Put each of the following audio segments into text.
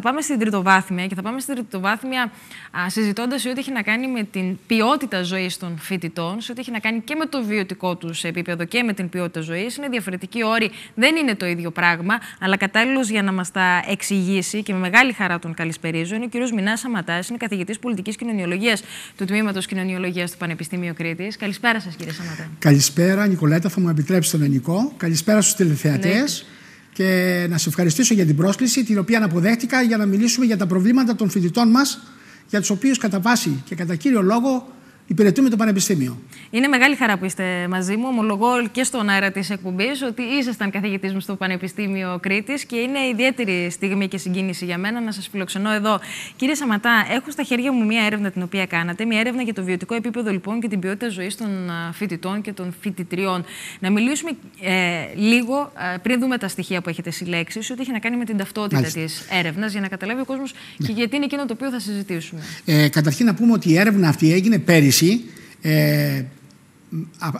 θα πάμε στην τριτοβάθμια και θα πάμε στην τριτοβάθμια συζητώντας σε ό,τι έχει να κάνει με την ποιότητα ζωής των φοιτητών, σε ό,τι έχει να κάνει και με το βιωτικό τους επίπεδο και με την ποιότητα ζωής. Είναι διαφορετικοί όροι, δεν είναι το ίδιο πράγμα, αλλά κατάλληλος για να μας τα εξηγήσει και με μεγάλη χαρά τον καλησπερίζω είναι ο κ. Μινάς Σαματάς, είναι καθηγητής πολιτικής κοινωνιολογίας του Τμήματος Κοινωνιολογίας του Πανεπιστημίου Κρήτης. Καλησπέρα σας, κύριε Σαματά. Καλησπέρα, Νικολέτα, θα μου επιτρέψεις τον ελληνικό. Καλησπέρα στους τηλεθεατές. Ναι. Και να σε ευχαριστήσω για την πρόσκληση, την οποία αποδέχτηκα για να μιλήσουμε για τα προβλήματα των φοιτητών μας, για τους οποίους κατά βάση και κατά κύριο λόγο υπηρετούμε το Πανεπιστήμιο. Είναι μεγάλη χαρά που είστε μαζί μου. Ομολογώ και στον αέρα της εκπομπής ότι ήσασταν καθηγητής μου στο Πανεπιστήμιο Κρήτης και είναι ιδιαίτερη στιγμή και συγκίνηση για μένα να σας φιλοξενώ εδώ. Κύριε Σαματά, έχω στα χέρια μου μία έρευνα την οποία κάνατε. Μία έρευνα για το βιωτικό επίπεδο λοιπόν και την ποιότητα ζωής των φοιτητών και των φοιτητριών. Να μιλήσουμε ε, λίγο ε, πριν δούμε τα στοιχεία που έχετε συλλέξει, ό,τι έχει να κάνει με την ταυτότητα της έρευνας, για να καταλάβει ο κόσμος ναι. και γιατί είναι εκείνο το οποίο θα συζητήσουμε. Ε, καταρχήν να πούμε ότι η έρευνα αυτή έγινε πέρυσι ε,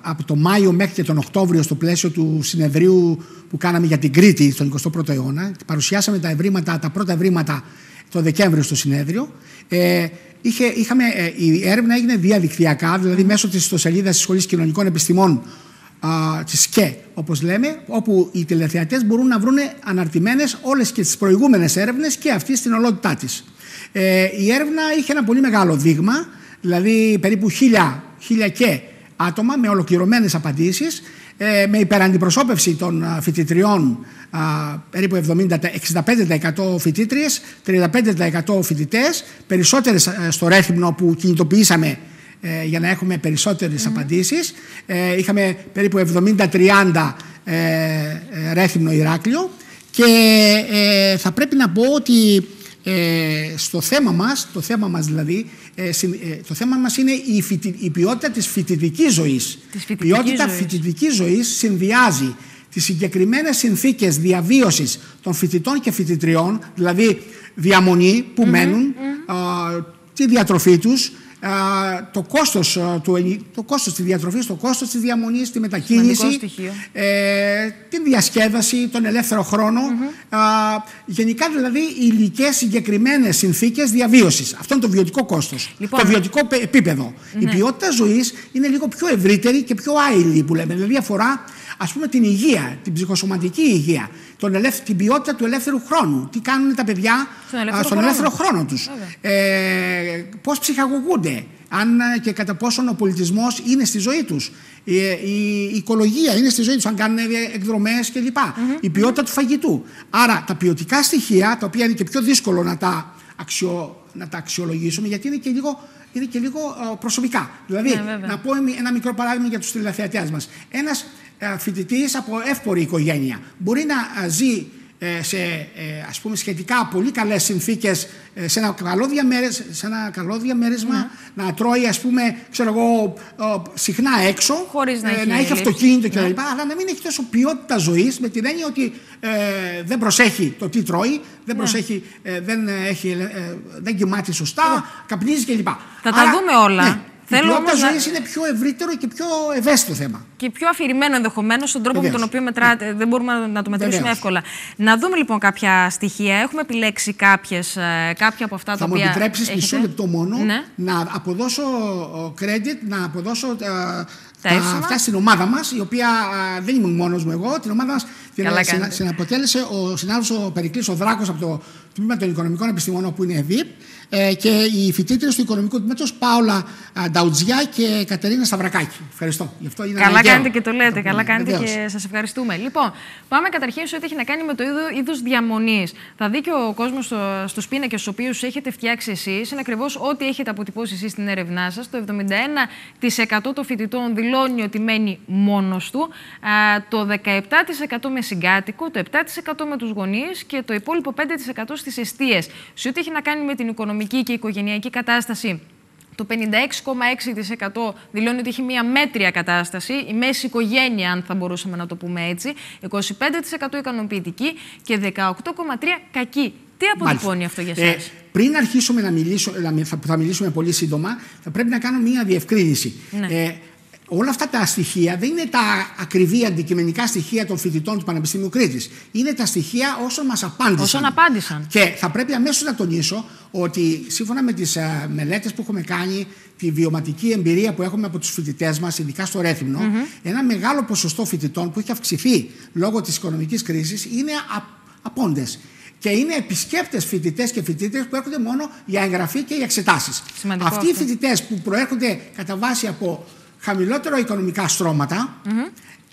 από το Μάιο μέχρι και τον Οκτώβριο στο πλαίσιο του συνεδρίου που κάναμε για την Κρήτη στον 21ο αιώνα. Παρουσιάσαμε τα, ευρήματα, τα πρώτα ευρήματα το Δεκέμβριο στο συνέδριο. Ε, είχε, είχαμε, ε, η έρευνα έγινε διαδικτυακά, δηλαδή μέσω της ιστοσελίδας της Σχολής Κοινωνικών Επιστημών α, της ΣΚΕ, όπως λέμε, όπου οι τηλεθεατές μπορούν να βρουν αναρτημένες όλες και τις προηγούμενες έρευνες και αυτή στην ολότητά της. Ε, η έρευνα είχε ένα πολύ μεγάλο δείγμα, δηλαδή περίπου χίλια, χίλια και άτομα με ολοκληρωμένες απαντήσεις, ε, με υπεραντιπροσώπευση των φοιτητριών περίπου 70, 65% φοιτήτριες, 35% φοιτητές, περισσότερες ε, στο Ρέθυμνο που κινητοποιήσαμε ε, για να έχουμε περισσότερες mm. απαντήσεις. είχαμε περίπου 70-30 Ρέθυμνο Ηράκλειο και θα πρέπει να πω ότι ε, στο θέμα μας, το θέμα μας δηλαδή, ε, ε, το θέμα μας είναι η, η ποιότητα της φοιτητικής ζωής. η ποιότητα ζωής. φοιτητικής ζωής συνδυάζει τις συγκεκριμένες συνθήκες διαβίωσης των φοιτητών και φοιτητριών, δηλαδή διαμονή που μένουν, τη διατροφή τους, το κόστος, του, το κόστος της διατροφής, το κόστος της διαμονής, τη μετακίνηση, ε, την διασκέδαση, τον ελεύθερο χρόνο. γενικά δηλαδή υλικές συγκεκριμένες συνθήκες διαβίωσης. Αυτό είναι το βιωτικό κόστος, λοιπόν, το βιωτικό επίπεδο. Η ναι. ποιότητα ζωής είναι λίγο πιο ευρύτερη και πιο άειλη που λέμε. Δηλαδή αφορά ας πούμε την υγεία, την ψυχοσωματική υγεία, τον ελεύθ, την ποιότητα του ελεύθερου χρόνου. Τι κάνουν τα παιδιά στον ελεύθερο, στον ελεύθερο χρόνο τους. Ε, πώς ψυχαγωγούνται. Αν ε, και κατά πόσον ο πολιτισμός είναι στη ζωή τους. Η, η, οικολογία είναι στη ζωή τους, αν κάνουν εκδρομές κλπ. Η ποιότητα του φαγητού. Άρα τα ποιοτικά στοιχεία, τα οποία είναι και πιο δύσκολο να τα, αξιο, να τα αξιολογήσουμε, γιατί είναι και λίγο είναι και λίγο προσωπικά. Δηλαδή, ναι, να πω ένα μικρό παράδειγμα για τους τηλεθεατές μας. Ένας ε, φοιτητής από εύπορη οικογένεια. Μπορεί να ε, ζει ε, σε ας πούμε σχετικά πολύ καλές συνθήκες σε ένα καλό, διαμέρες, σε ένα καλό διαμέρισμα ναι. να τρώει ας πούμε ξέρω εγώ συχνά έξω Χωρίς να, έχει, να έχει αυτοκίνητο κλπ. Ναι. Αλλά να μην έχει τόσο ποιότητα ζωής με την έννοια ότι δεν προσέχει το τι τρώει, δεν, ναι. προσέχει, δεν, έχει, δεν κοιμάται σωστά, καπνίζει κλπ. Θα τα δούμε όλα. Ναι. Θέλω η ποιότητα ζωή να... είναι πιο ευρύτερο και πιο ευαίσθητο θέμα. Και πιο αφηρημένο ενδεχομένως στον τρόπο με τον οποίο μετράτε. Δεν μπορούμε να το μετρήσουμε Βεβαίως. εύκολα. Να δούμε λοιπόν κάποια στοιχεία. Έχουμε επιλέξει κάποιες, ε, κάποια από αυτά Θα τα οποία. Θα μου επιτρέψεις μισό λεπτό μόνο ναι. να αποδώσω credit, να αποδώσω uh, τα αυτά στην ομάδα μας, η οποία uh, δεν ήμουν μόνος μου εγώ. Την ομάδα μας την συναποτέλεσε ο συνάδελφος ο Περικλής ο Δράκος από το Τμήμα των Οικονομικών Επιστημών, που είναι ΕΒΙΠ ε, και οι φοιτήτρες του Οικονομικού Τμήματος Πάολα Νταουτζιά και Κατερίνα Σταυρακάκη. Ευχαριστώ. Γι αυτό είναι καλά κάνετε και το λέτε. Καλά κάνετε και σας ευχαριστούμε. Λοιπόν, πάμε καταρχήν σε ό,τι έχει να κάνει με το είδο διαμονής. Θα δει και ο κόσμος στο, στους πίνακες του οποίους έχετε φτιάξει εσείς είναι ακριβώς ό,τι έχετε αποτυπώσει εσείς στην έρευνά σας. Το 71% των φοιτητών δηλώνει ότι μένει μόνος του, το 17% με συγκάτοικο, το 7% με τους γονείς και το υπόλοιπο 5% στις αιστείες. Σε ό,τι έχει να κάνει με την οικονομική οικονομική και οικογενειακή κατάσταση το 56,6% δηλώνει ότι έχει μία μέτρια κατάσταση, η μέση οικογένεια, αν θα μπορούσαμε να το πούμε έτσι, 25% ικανοποιητική και 18,3% κακή. Τι αποτυπώνει αυτό για εσάς; Ε, πριν αρχίσουμε να μιλήσουμε, θα, θα μιλήσουμε πολύ σύντομα, θα πρέπει να κάνω μία διευκρίνηση. Ναι. Ε, Όλα αυτά τα στοιχεία δεν είναι τα ακριβή αντικειμενικά στοιχεία των φοιτητών του Πανεπιστημίου Κρήτης. Είναι τα στοιχεία όσων μας απάντησαν. Όσων απάντησαν. Και θα πρέπει αμέσως να τονίσω ότι σύμφωνα με τις uh, μελέτες που έχουμε κάνει, τη βιωματική εμπειρία που έχουμε από τους φοιτητές μας, ειδικά στο ρεθυμνο ένα μεγάλο ποσοστό φοιτητών που έχει αυξηθεί λόγω της οικονομικής κρίσης είναι απόντες και είναι επισκέπτες φοιτητές και φοιτήτρε που έρχονται μόνο για εγγραφή και για εξετάσεις. Αυτοί οι φοιτητές που προέρχονται κατά βάση από χαμηλότερο οικονομικά στρώματα,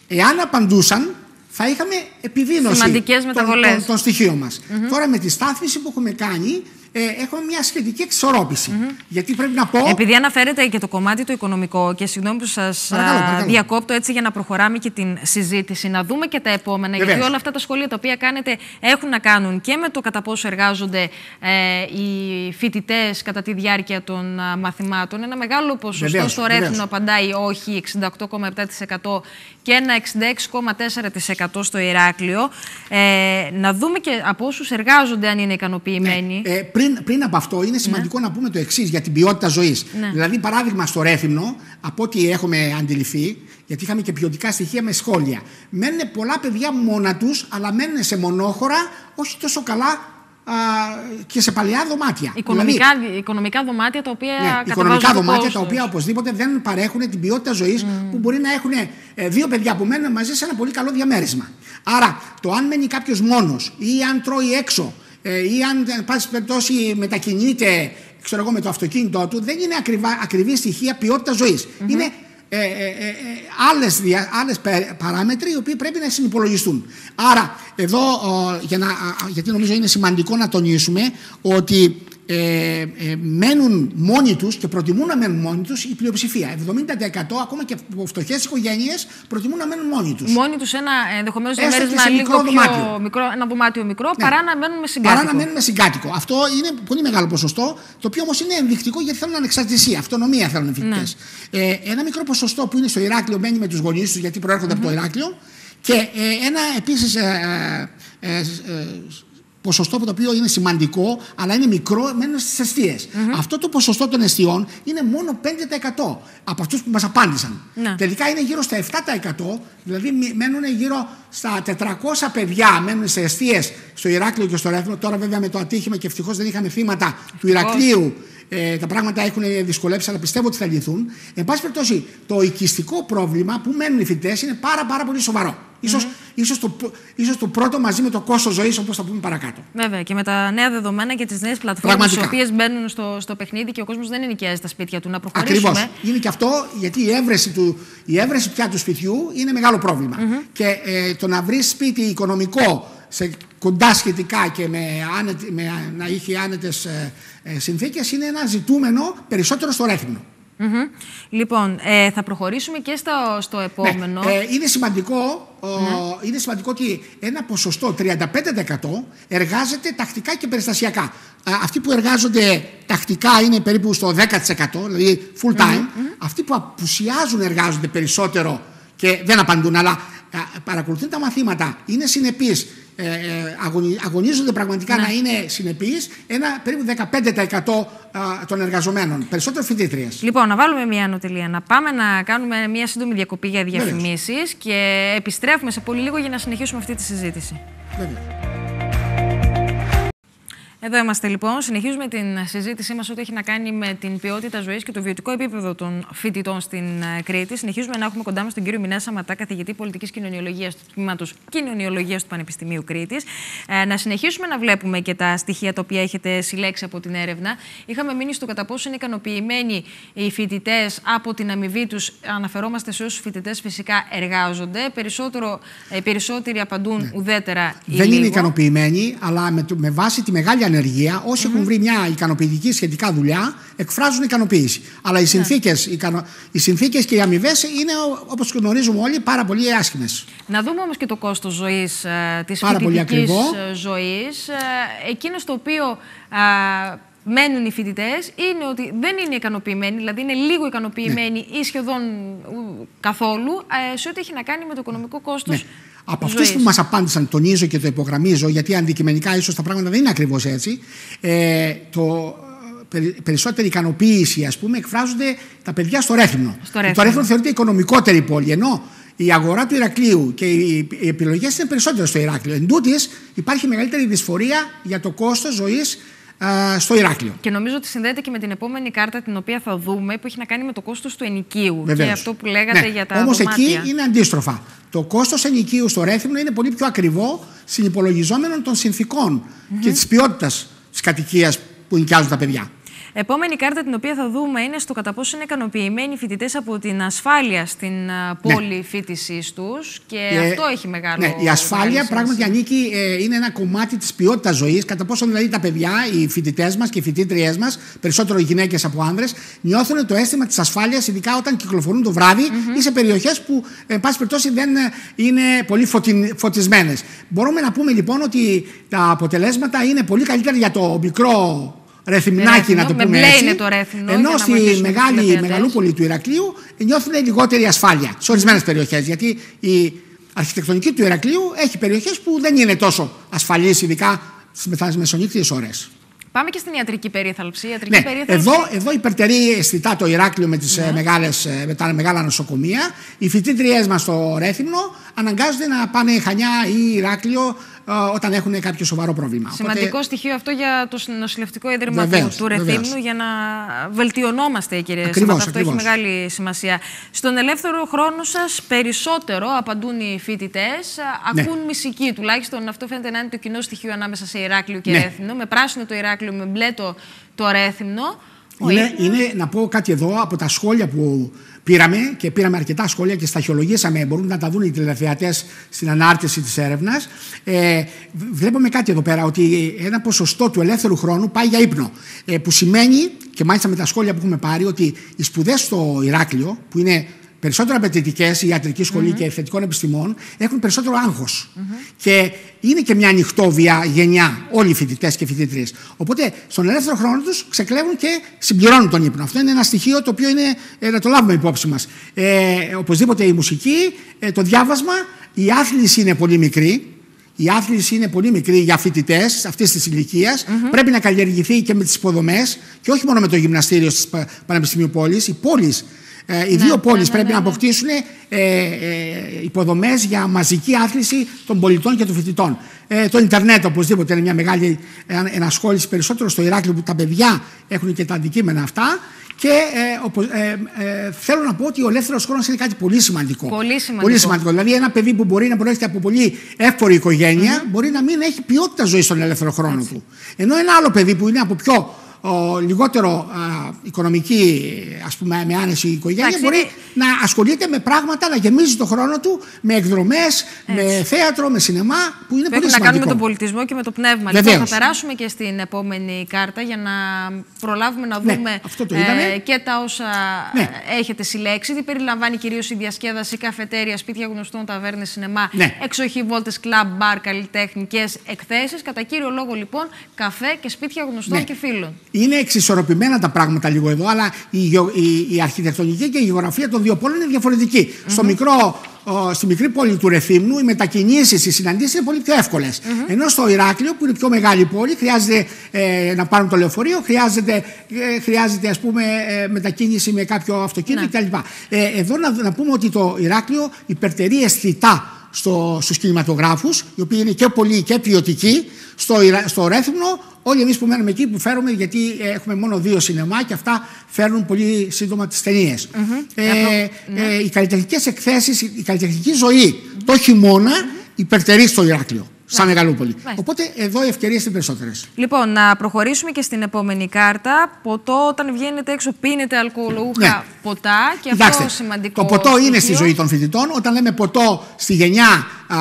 εάν απαντούσαν, θα είχαμε επιδείνωση των, των, στοιχείων μας. Τώρα με τη στάθμιση που έχουμε κάνει, ε, έχουμε μια σχετική εξορρόπηση. Γιατί πρέπει να πω. Επειδή αναφέρετε και το κομμάτι το οικονομικό, και συγγνώμη που σας διακόπτω έτσι για να προχωράμε και την συζήτηση, να δούμε και τα επόμενα. Γιατί όλα αυτά τα σχόλια τα οποία κάνετε έχουν να κάνουν και με το κατά πόσο εργάζονται ε, οι φοιτητές κατά τη διάρκεια των μαθημάτων. Ένα μεγάλο ποσοστό στο Ρέθινο απαντάει όχι, 68,7% και ένα 66,4% στο Ηράκλειο. Ε, να δούμε και από όσους εργάζονται αν είναι ικανοποιημένοι. Ναι. Ε, πριν, πριν από αυτό, είναι σημαντικό ναι. να πούμε το εξής για την ποιότητα ζωής. Ναι. Δηλαδή, παράδειγμα, στο Ρέθυμνο, από ό,τι έχουμε αντιληφθεί, γιατί είχαμε και ποιοτικά στοιχεία με σχόλια, μένουν πολλά παιδιά μόνα τους, αλλά μένουν σε μονόχωρα, όχι τόσο καλά α, και σε παλιά δωμάτια. Οικονομικά, δηλαδή, οικονομικά δωμάτια τα οποία ναι, Οικονομικά δωμάτια τα οποία οπωσδήποτε δεν παρέχουν την ποιότητα ζωής mm. που μπορεί να έχουν ε, δύο παιδιά που μένουν μαζί σε ένα πολύ καλό διαμέρισμα. Άρα, το αν μένει κάποιος μόνος ή αν τρώει έξω ε, ή αν, εν πάση περιπτώσει, μετακινείται ξέρω εγώ, με το αυτοκίνητό του, δεν είναι ακριβά, ακριβή στοιχεία ποιότητα ζωής. Είναι ε, ε, ε, ε άλλες, δια, άλλες παράμετροι οι οποίοι πρέπει να συνυπολογιστούν. Άρα, εδώ, για να, γιατί νομίζω είναι σημαντικό να τονίσουμε ότι ε, ε, μένουν μόνοι τους και προτιμούν να μένουν μόνοι τους η πλειοψηφία. 70% ακόμα και από φτωχές οικογένειες προτιμούν να μένουν μόνοι τους. Μόνοι τους ένα ενδεχομένως διαμέρισμα λίγο μικρό πιο δωμάτιο. μικρό, ένα δωμάτιο μικρό, ναι. παρά να μένουν με συγκάτοικο. Παρά να μένουν με συγκάτοικο. Αυτό είναι πολύ μεγάλο ποσοστό, το οποίο όμως είναι ενδεικτικό γιατί θέλουν ανεξαρτησία, αυτονομία θέλουν οι φοιτητές. Ναι. Ε, ένα μικρό ποσοστό που είναι στο Ηράκλειο μένει με τους γονείς τους γιατί προέρχονται mm-hmm. από το Ηράκλειο. Και ε, ένα επίσης ε, ε, ποσοστό το οποίο είναι σημαντικό, αλλά είναι μικρό, μένουν στις αιστείες. Αυτό το ποσοστό των αιστείων είναι μόνο 5% από αυτούς που μας απάντησαν. Ναι. Τελικά είναι γύρω στα 7%, δηλαδή μένουν γύρω στα 400 παιδιά μένουν σε αιστείες στο Ηράκλειο και στο Ρέθμο. Τώρα, βέβαια, με το ατύχημα και ευτυχώς δεν είχαμε θύματα του Ηρακλείου ε, τα πράγματα έχουν δυσκολέψει, αλλά πιστεύω ότι θα λυθούν. Εν πάση περιπτώσει, το οικιστικό πρόβλημα που μένουν οι φοιτητές είναι πάρα, πάρα πολύ σοβαρό. Ίσως, ίσως, το, ίσως το πρώτο μαζί με το κόστος ζωής, όπως θα πούμε παρακάτω. Βέβαια. Και με τα νέα δεδομένα και τις νέες πλατφόρμες, οι οποίες μπαίνουν στο, στο παιχνίδι και ο κόσμος δεν ενοικιάζει τα σπίτια του. Να προχωρήσουμε. Ακριβώς. Είναι και αυτό γιατί η έβρεση, του, η έβρεση πια του σπιτιού είναι μεγάλο πρόβλημα. Και ε, το να βρεις σπίτι οικονομικό σε κοντά σχετικά και με, με να είχε άνετες ε, ε, συνθήκες είναι ένα ζητούμενο περισσότερο στο ρέθμινο. Λοιπόν, ε, θα προχωρήσουμε και στο, στο επόμενο. Ναι, ε, είναι, σημαντικό, ναι. είναι σημαντικό ότι ένα ποσοστό 35% εργάζεται τακτικά και περιστασιακά. αυτοί που εργάζονται τακτικά είναι περίπου στο 10%, δηλαδή full time. Αυτοί που απουσιάζουν εργάζονται περισσότερο και δεν απαντούν, αλλά παρακολουθούν τα μαθήματα, είναι συνεπείς ε, ε αγωνίζονται πραγματικά ναι. να είναι συνεπείς ένα περίπου 15% των εργαζομένων, περισσότερο φοιτήτριες. Λοιπόν, να βάλουμε μια ανωτελεία, να πάμε να κάνουμε μια σύντομη διακοπή για διαφημίσεις και επιστρέφουμε σε πολύ λίγο για να συνεχίσουμε αυτή τη συζήτηση. Εδώ είμαστε λοιπόν. Συνεχίζουμε την συζήτησή μας ό,τι έχει να κάνει με την ποιότητα ζωής και το βιωτικό επίπεδο των φοιτητών στην ε, Κρήτη. Συνεχίζουμε να έχουμε κοντά μας τον κύριο Μινέα Σαματά, καθηγητή πολιτικής κοινωνιολογίας του τμήματος Κοινωνιολογίας του Πανεπιστημίου Κρήτης. Ε, να συνεχίσουμε να βλέπουμε και τα στοιχεία τα οποία έχετε συλλέξει από την έρευνα. Είχαμε μείνει στο κατά πόσο είναι ικανοποιημένοι οι φοιτητές από την αμοιβή τους. Αναφερόμαστε σε όσους φοιτητές φυσικά εργάζονται. Περισσότερο, ε, περισσότεροι απαντούν ναι. ουδέτερα ή Δεν λίγο. είναι ικανοποιημένοι, αλλά με, με βάση τη μεγάλη ανεργία, όσοι έχουν βρει μια ικανοποιητική σχετικά δουλειά, εκφράζουν ικανοποίηση. Αλλά οι συνθήκες οι συνθήκες και οι αμοιβές είναι, όπως γνωρίζουμε όλοι, πάρα πολύ άσχημες. Να δούμε όμως και το κόστος ζωής ε, της φοιτητικής ζωής. Ε, εκείνος το οποίο ε, μένουν οι φοιτητές είναι ότι δεν είναι ικανοποιημένοι, δηλαδή είναι λίγο ικανοποιημένοι ναι. ή σχεδόν καθόλου ε, σε ό,τι έχει να κάνει με το οικονομικό κόστος. Ναι. Από αυτούς που μας απάντησαν, τονίζω και το υπογραμμίζω, γιατί αντικειμενικά ίσως τα πράγματα δεν είναι ακριβώς έτσι. Ε, το περισσότερη ικανοποίηση, ας πούμε, εκφράζονται τα παιδιά στο Ρέθυμνο. Στο Ρέθυμνο. Το Ρέθυμνο θεωρείται οικονομικότερη πόλη, ενώ η αγορά του Ηρακλείου και οι επιλογές είναι περισσότερε στο Ηράκλειο. Εν τούτης, υπάρχει μεγαλύτερη δυσφορία για το κόστος ζωής στο Ηράκλειο. Και νομίζω ότι συνδέεται και με την επόμενη κάρτα την οποία θα δούμε που έχει να κάνει με το κόστος του ενοικίου. Βεβαίως. Και αυτό που λέγατε ναι. για τα Όμως δωμάτια. εκεί είναι αντίστροφα. Το κόστος ενοικίου στο Ρέθυμνο είναι πολύ πιο ακριβό συνυπολογιζόμενων των συνθηκων και της ποιότητας της κατοικίας που νοικιάζουν τα παιδιά. Επόμενη κάρτα την οποία θα δούμε είναι στο κατά πόσο είναι ικανοποιημένοι οι φοιτητές από την ασφάλεια στην α, πόλη ναι. φοιτησής τους. Και Ε, αυτό έχει μεγάλο. Ναι, η ασφάλεια μεγάλη πράγματι σημασία. ανήκει, ε, είναι ένα κομμάτι της ποιότητας ζωής. Κατά πόσο δηλαδή τα παιδιά, οι φοιτητές μας και οι φοιτήτριές μας, περισσότερο οι γυναίκες από άνδρες, νιώθουν το αίσθημα της ασφάλειας, ειδικά όταν κυκλοφορούν το βράδυ ή σε περιοχές που, εν πάση περιπτώσει, δεν ε, είναι πολύ φωτισμένες. Μπορούμε να πούμε λοιπόν ότι τα αποτελέσματα είναι πολύ καλύτερα για το μικρό ρεθυμνάκι, Ρέθυμνο, να το με πούμε μπλε έτσι. είναι το Ρέθυμνο, ενώ για να στη βοηθήσουμε τους μεγάλη, τηλεθεατές. μεγαλούπολη του Ηρακλείου νιώθουν λιγότερη ασφάλεια σε ορισμένες περιοχές. Γιατί η αρχιτεκτονική του Ηρακλείου έχει περιοχές που δεν είναι τόσο ασφαλείς, ειδικά στις μεσονύχτιες ώρες. Πάμε και στην ιατρική περίθαλψη. Η ιατρική Ναι, περίθαλψη. εδώ, εδώ υπερτερεί αισθητά το Ηράκλειο με, τις, ε, μεγάλες, ε, με τα μεγάλα νοσοκομεία. Οι φοιτήτριές μας στο Ρέθυμνο αναγκάζονται να πάνε Χανιά ή Ηράκλειο ε, όταν έχουν κάποιο σοβαρό πρόβλημα. Σημαντικό Οπότε, στοιχείο αυτό για το νοσηλευτικό ίδρυμα του, Βεβαίως, του Ρεθύμνου βεβαίως. για να βελτιωνόμαστε, κύριε Ακριβώς, Σαμάτα. Αυτό ακριβώς. έχει μεγάλη σημασία. Στον ελεύθερο χρόνο σας, περισσότερο απαντούν οι φοιτητές, Ναι. ακούν μουσική. Τουλάχιστον αυτό φαίνεται να είναι το κοινό στοιχείο ανάμεσα σε Ηράκλειο και Ναι. Ρέθυμνο. Με πράσινο το Ηράκλειο, με μπλε το, το Ρέθυμνο. Είναι, είναι, να πω κάτι εδώ από τα σχόλια που πήραμε και πήραμε αρκετά σχόλια και σταχυολογήσαμε, μπορούν να τα δουν οι τηλεθεατές στην ανάρτηση της έρευνας. Ε, βλέπουμε κάτι εδώ πέρα, ότι ένα ποσοστό του ελεύθερου χρόνου πάει για ύπνο. Ε, που σημαίνει, και μάλιστα με τα σχόλια που έχουμε πάρει, ότι οι σπουδές στο Ηράκλειο, που είναι περισσότερο απαιτητικές, η ιατρική σχολή και θετικών επιστημών, έχουν περισσότερο άγχος. Και είναι και μια ανοιχτόβια γενιά, όλοι οι φοιτητές και φοιτήτριε. Οπότε στον ελεύθερο χρόνο τους ξεκλέβουν και συμπληρώνουν τον ύπνο. Αυτό είναι ένα στοιχείο το οποίο είναι ε, να το λάβουμε υπόψη μας. Ε, οπωσδήποτε η μουσική, ε, το διάβασμα, η άθληση είναι πολύ μικρή. Η άθληση είναι πολύ μικρή για φοιτητές αυτής της ηλικίας. Πρέπει να καλλιεργηθεί και με τις υποδομές και όχι μόνο με το γυμναστήριο τη Πανεπιστημίου Πόλη. Οι πόλεις ε, οι δύο πόλεις πρέπει να αποκτήσουν ε, ε, υποδομές για μαζική άθληση των πολιτών και των φοιτητών. Ε, το Ιντερνετ οπωσδήποτε είναι μια μεγάλη ε, ενασχόληση περισσότερο στο Ηράκλειο που τα παιδιά έχουν και τα αντικείμενα αυτά. Και ε, οπο- ε, ε, θέλω να πω ότι ο ελεύθερος χρόνος είναι κάτι πολύ σημαντικό. Πολύ σημαντικό. Πολύ σημαντικό. Δηλαδή, ένα παιδί που μπορεί να προέρχεται από πολύ εύπορη οικογένεια μπορεί να μην έχει ποιότητα ζωής στον ελεύθερο χρόνο του. Ενώ ένα άλλο παιδί που είναι από πιο ο, λιγότερο α, οικονομική, ας πούμε, με άνεση οικογένεια, Εντάξει, μπορεί είναι- να ασχολείται με πράγματα, να γεμίζει το χρόνο του με εκδρομές, με θέατρο, με σινεμά, που είναι Που πολύ έχουν να κάνουν με σημαντικό. τον πολιτισμό και με το πνεύμα. Βεβαίως. Λοιπόν, θα περάσουμε και στην επόμενη κάρτα για να προλάβουμε να Ναι, δούμε αυτό το είδαμε. και τα όσα Ναι. έχετε συλλέξει. Τι περιλαμβάνει κυρίως η διασκέδαση, καφετέρια, σπίτια γνωστών, ταβέρνες, σινεμά, Ναι. εξοχή, βόλτες, κλαμπ, μπαρ, καλλιτεχνικέ εκθέσεις. Κατά κύριο λόγο, λοιπόν, καφέ και σπίτια γνωστών Ναι. και φίλων. Είναι εξισορροπημένα τα πράγματα λίγο εδώ, αλλά η, γεω- η, η αρχιτεκτονική και η γεωγραφία των δύο πόλεων είναι διαφορετική. Στο μικρό, ο, στη μικρή πόλη του Ρεθύμνου οι μετακινήσεις, οι συναντήσεις είναι πολύ πιο εύκολες. Ενώ στο Ηράκλειο, που είναι πιο μεγάλη πόλη, χρειάζεται ε, να πάρουν το λεωφορείο, χρειάζεται, ε, χρειάζεται ας πούμε, ε, μετακίνηση με κάποιο αυτοκίνητο Ναι. κτλ. Ε, εδώ να, να πούμε ότι το Ηράκλειο υπερτερεί αισθητά στο, στους κινηματογράφους, οι οποίοι είναι και πολλοί και ποιοτικοί. Στο, Ιρα- στο Ρέθυμνο, όλοι εμείς που μένουμε εκεί που φέρουμε, γιατί ε, έχουμε μόνο δύο σινεμά και αυτά φέρνουν πολύ σύντομα τις ταινίες. Ε, ε, οι καλλιτεχνικές εκθέσεις, η καλλιτεχνική ζωή το χειμώνα υπερτερεί στο Ηράκλειο, σαν μεγαλούπολη. Μάλιστα. Οπότε εδώ οι ευκαιρίες είναι περισσότερες. Λοιπόν, να προχωρήσουμε και στην επόμενη κάρτα. Ποτό, όταν βγαίνετε έξω, πίνετε αλκοολούχα Ναι. ποτά και Κοιτάξτε, αυτό σημαντικό. το ποτό είναι στη στοιχείο. ζωή των φοιτητών. Όταν λέμε ποτό στη γενιά α,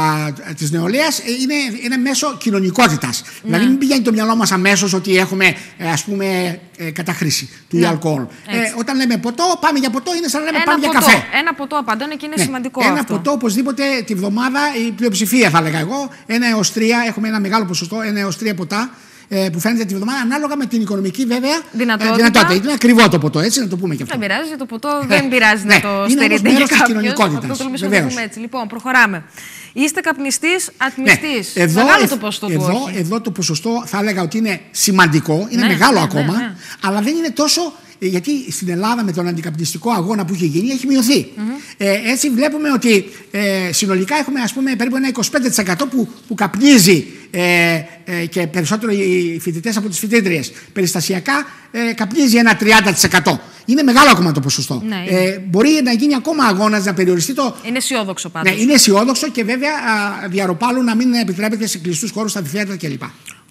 της νεολαίας ε, είναι, είναι μέσο κοινωνικότητας. Ναι. Δηλαδή μην πηγαίνει το μυαλό μας αμέσως ότι έχουμε ε, ας πούμε ε, καταχρήση του Ναι. αλκοόλ. Ε, Έτσι. όταν λέμε ποτό, πάμε για ποτό είναι σαν να λέμε Ένα πάμε ποτό, για καφέ. ένα ποτό απαντάνε και είναι Ναι. σημαντικό Ένα αυτό. ποτό οπωσδήποτε τη βδομάδα η πλειοψηφία θα έλεγα εγώ. Ένα έως τρία, έχουμε ένα μεγάλο ποσοστό, ένα έως τρία ποτά ε, που φαίνεται τη βδομάδα, ανάλογα με την οικονομική βέβαια δυνατότητα. δυνατότητα. Είναι ακριβό το ποτό, έτσι να το πούμε και αυτό. Δεν πειράζει, το ποτό δεν πειράζει να ναι, το είναι στερείτε μέρος για της κάποιον. κοινωνικότητας, Αυτό τολμήσουμε να βεβαίως. το πούμε έτσι. Λοιπόν, προχωράμε. Είστε καπνιστής, ατμιστής. Ναι. Μεγάλο ε, το ποσοστό του εδώ, όχι. εδώ το ποσοστό θα έλεγα ότι είναι σημαντικό, είναι Ναι, μεγάλο ναι, ναι, ακόμα, ναι. αλλά δεν είναι τόσο. ε, Γιατί στην Ελλάδα με τον αντικαπνιστικό αγώνα που έχει γίνει έχει μειωθεί. Ε, έτσι βλέπουμε ότι ε, συνολικά έχουμε ας πούμε περίπου ένα 25% που, που καπνίζει ε, ε, και περισσότερο οι φοιτητές από τις φοιτήτριες. Περιστασιακά ε, καπνίζει ένα 30%. Είναι μεγάλο ακόμα το ποσοστό. Ναι, είναι. ε, μπορεί να γίνει ακόμα αγώνας να περιοριστεί το, Είναι αισιόδοξο πάντως. ναι, είναι αισιόδοξο και βέβαια α, διαρροπάλου να μην επιτρέπεται σε κλειστούς χώρους, στα αμφιθέατρα κλπ.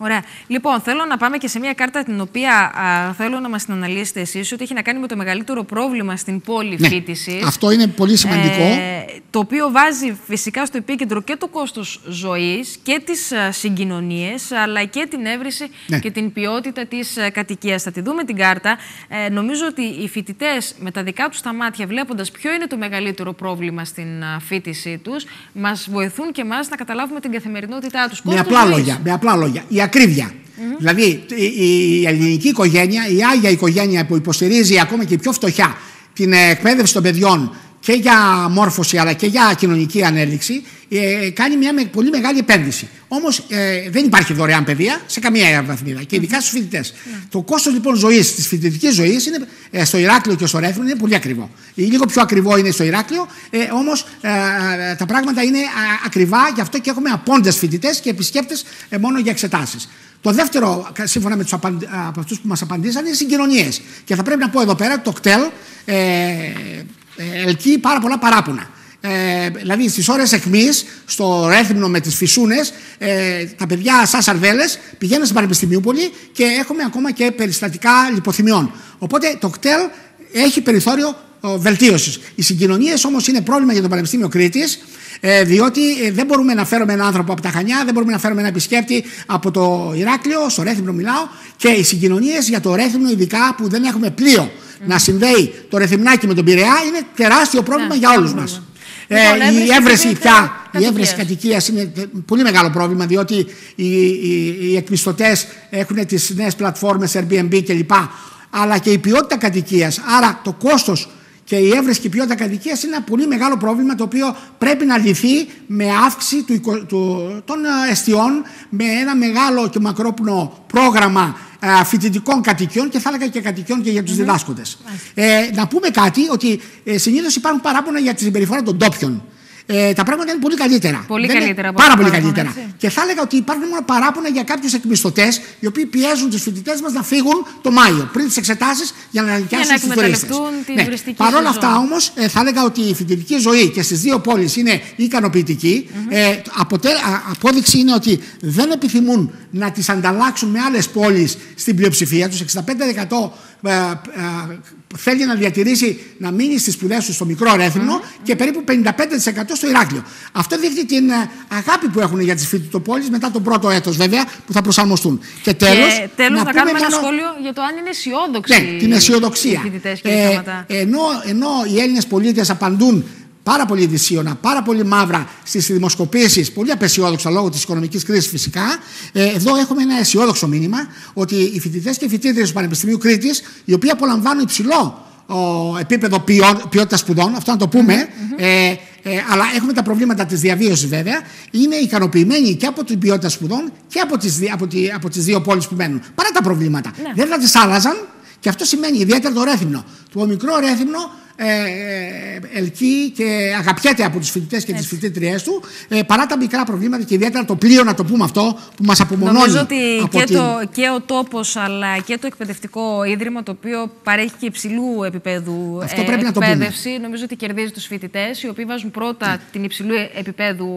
Ωραία. Λοιπόν, θέλω να πάμε και σε μια κάρτα την οποία α, θέλω να μας την αναλύσετε εσείς, ότι έχει να κάνει με το μεγαλύτερο πρόβλημα στην πόλη Ναι, φοιτηση. αυτό είναι πολύ σημαντικό. Ε, το οποίο βάζει φυσικά στο επίκεντρο και το κόστος ζωής και τις α, συγκοινωνίες αλλά και την έβριση Ναι. και την ποιότητα της α, κατοικίας. Θα τη δούμε την κάρτα. Ε, νομίζω ότι οι φοιτητές με τα δικά τους τα μάτια βλέποντας ποιο είναι το μεγαλύτερο πρόβλημα στην α, φοιτησή τους μας βοηθούν και εμάς να καταλάβουμε την καθημερινότητά τους. Με Κόστος απλά, ζωής. λόγια, με απλά λόγια. Η ακρίβεια. Δηλαδή η, η ελληνική οικογένεια, η άγια οικογένεια που υποστηρίζει ακόμα και η πιο φτωχιά την ε, εκπαίδευση των παιδιών και για μόρφωση αλλά και για κοινωνική ανέλυξη, ε, κάνει μια με- πολύ μεγάλη επένδυση. Όμως ε, δεν υπάρχει δωρεάν παιδεία σε καμία βαθμίδα και ειδικά στους φοιτητές. Το κόστος λοιπόν ζωής, της φοιτητική ζωής, ε, στο Ηράκλειο και στο Ρέθμινο είναι πολύ ακριβό. Ε, Λίγο πιο ακριβό είναι στο Ηράκλειο, ε, όμως ε, τα πράγματα είναι α, ακριβά, γι' αυτό και έχουμε απόντες φοιτητές και επισκέπτες ε, μόνο για εξετάσεις. Το δεύτερο, κα- σύμφωνα με τους απαν, α, από αυτούς που μας απαντήσαν, είναι συγκοινωνίες. Και θα πρέπει να πω εδώ πέρα ότι το κτέλ ε, ε, ελκύει πάρα πολλά παράπονα. Ε, δηλαδή στις ώρες αιχμής, στο Ρέθυμνο με τις φυσούνες, ε, τα παιδιά σαν σαρδέλε πηγαίνουν στην Πανεπιστημιούπολη και έχουμε ακόμα και περιστατικά λιποθυμιών. Οπότε το κτέλ έχει περιθώριο βελτίωσης. Οι συγκοινωνίες όμως είναι πρόβλημα για το Πανεπιστήμιο Κρήτης, ε, διότι ε, δεν μπορούμε να φέρουμε έναν άνθρωπο από τα Χανιά, δεν μπορούμε να φέρουμε ένα επισκέπτη από το Ηράκλειο, στο Ρέθυμνο μιλάω, και οι συγκοινωνίες για το Ρέθυμνο, ειδικά που δεν έχουμε πλοίο να συνδέει το Ρεθυμνάκι με τον Πειραιά, είναι τεράστιο πρόβλημα Ναι, για όλους μεγάλο μας. πρόβλημα. Ε, Λοιπόν, η έβρεση έβρεση και πια, η κατοικίας. έβρεση κατοικίας είναι τε- πολύ μεγάλο πρόβλημα διότι οι, οι, οι εκμισθωτέ έχουν τις νέες πλατφόρμες Airbnb κλπ. Αλλά και η ποιότητα κατοικίας. Άρα το κόστος και η έβρεση και η ποιότητα κατοικίας είναι ένα πολύ μεγάλο πρόβλημα το οποίο πρέπει να λυθεί με αύξηση του, οικο- του- των ε, εστιών, με ένα μεγάλο και μακρόπνο πρόγραμμα ε, φοιτητικών κατοικιών και θα έλεγα και κατοικιών και για τους διδάσκοντες. Ε, να πούμε κάτι ότι ε, συνήθως υπάρχουν παράπονα για τη συμπεριφορά των ντόπιων. Ε, τα πράγματα είναι πολύ καλύτερα. Πολύ Δεν είναι- καλύτερα από Πάρα αυτά πολύ τα παράπονα, καλύτερα. έτσι. Και θα έλεγα ότι υπάρχουν μόνο παράπονα για κάποιους εκμισθωτές οι οποίοι πιέζουν του φοιτητές μας να φύγουν το Μάιο πριν τις εξετάσεις για να νοικιάσουν να του τουρίστε. εκμεταλλευτούν την τουριστική Παρ' όλα σεζόν. αυτά όμως, ε, θα έλεγα ότι η φοιτητική ζωή και στις δύο πόλεις είναι ικανοποιητική. Ε, αποτε- α- απόδειξη είναι ότι δεν επιθυμούν να τις ανταλλάξουν με άλλες πόλεις στην πλειοψηφία τους. 65% ε, ε, θέλει να διατηρήσει να μείνει στις σπουδέ του στο μικρό Ρέθυμνο και περίπου 55% στο Ηράκλειο. Αυτό δείχνει την ε, αγάπη που έχουν για τις φοιτητοπόλεις μετά τον πρώτο έτος, βέβαια, που θα προσαρμοστούν. Και τέλο. Και τέλος να, κάνουμε ένα σχόλιο για το αν είναι αισιόδοξοι Ναι, την αισιοδοξία. οι φοιτητές και οι Ε, θέματα. ενώ, ενώ οι Έλληνες πολίτες απαντούν πάρα πολύ δυσίωνα, πάρα πολύ μαύρα στις δημοσκοπήσεις, πολύ απεσιόδοξα λόγω της οικονομικής κρίσης φυσικά. Ε, εδώ έχουμε ένα αισιόδοξο μήνυμα ότι οι φοιτητές και οι φοιτήτρε του Πανεπιστημίου Κρήτης, οι οποίοι απολαμβάνουν υψηλό ο, επίπεδο ποιότητας σπουδών, αυτό να το πούμε, ε, ε, αλλά έχουμε τα προβλήματα της διαβίωσης βέβαια, είναι ικανοποιημένοι και από την ποιότητα σπουδών και από τις από τη, από τις δύο πόλεις που μένουν. Παρά τα προβλήματα. Ναι. Δεν θα τις άλλαζαν και αυτό σημαίνει ιδιαίτερα το Ρέθυμνο. Το μικρό Ρέθυμνο ε, ε, ελκύει και αγαπιέται από τους φοιτητές και τις φοιτήτριές του ε, παρά τα μικρά προβλήματα και ιδιαίτερα το πλοίο, να το πούμε αυτό, που μας απομονώνει. Νομίζω ότι από και, την- το, και ο τόπος αλλά και το εκπαιδευτικό ίδρυμα το οποίο παρέχει και υψηλού επίπεδου Αυτό πρέπει να το εκπαίδευση νομίζω ότι κερδίζει τους φοιτητές οι οποίοι βάζουν πρώτα την υψηλού επίπεδου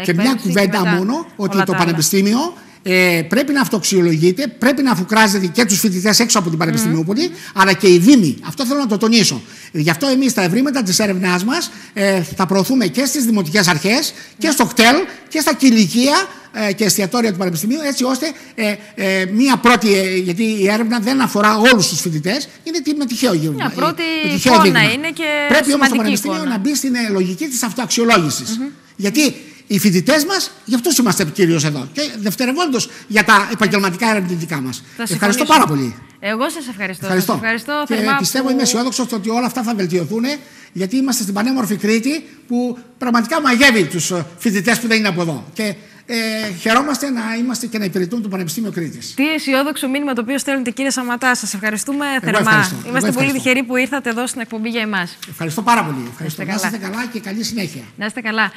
ε, Και εκπαίδευση μια κουβέντα μετά μόνο ότι όλα το τα άλλα. Πανεπιστήμιο ε, πρέπει να αυτοξιολογείται, πρέπει να αφουκράζεται και τους φοιτητές έξω από την Πανεπιστημιούπολη, αλλά και οι Δήμοι. Αυτό θέλω να το τονίσω. Γι' αυτό εμείς τα ευρήματα της έρευνάς μας ε, θα προωθούμε και στις δημοτικές αρχές και στο κτέλ και στα κηλικεία ε, και εστιατόρια του Πανεπιστημίου, έτσι ώστε ε, ε, μία πρώτη, ε, γιατί η έρευνα δεν αφορά όλους τους φοιτητές, είναι τη- με τυχαίο γύρω. Μια πρώτη με τυχαίο εικόνα δείγμα. είναι και Πρέπει όμως το σημαντική Πανεπιστήμιο εικόνα. να μπει στην ε, λογική της αυτοαξιολόγησης. Γιατί οι φοιτητές μας, γι' αυτό είμαστε κυρίως εδώ. Και δευτερευόντως για τα επαγγελματικά ερευνητικά μας. Ευχαριστώ πάρα πολύ. Εγώ σας ευχαριστώ. Ευχαριστώ. Σας ευχαριστώ και θερμά πιστεύω, που... είμαι αισιόδοξος ότι όλα αυτά θα βελτιωθούν, γιατί είμαστε στην πανέμορφη Κρήτη που πραγματικά μαγεύει τους φοιτητές που δεν είναι από εδώ. Και ε, χαιρόμαστε να είμαστε και να υπηρετούμε το Πανεπιστήμιο Κρήτης. Τι αισιόδοξο μήνυμα το οποίο στέλνετε, κύριε Σαματά. Σας ευχαριστούμε Εγώ θερμά. ευχαριστώ. Εγώ Είμαστε πολύ ευχαριστώ. τυχεροί που ήρθατε εδώ στην εκπομπή για εμάς. Ευχαριστώ πάρα πολύ. Ευχαριστώ. είστε Να καλά. είστε καλά και καλή συνέχεια. Να είστε καλά.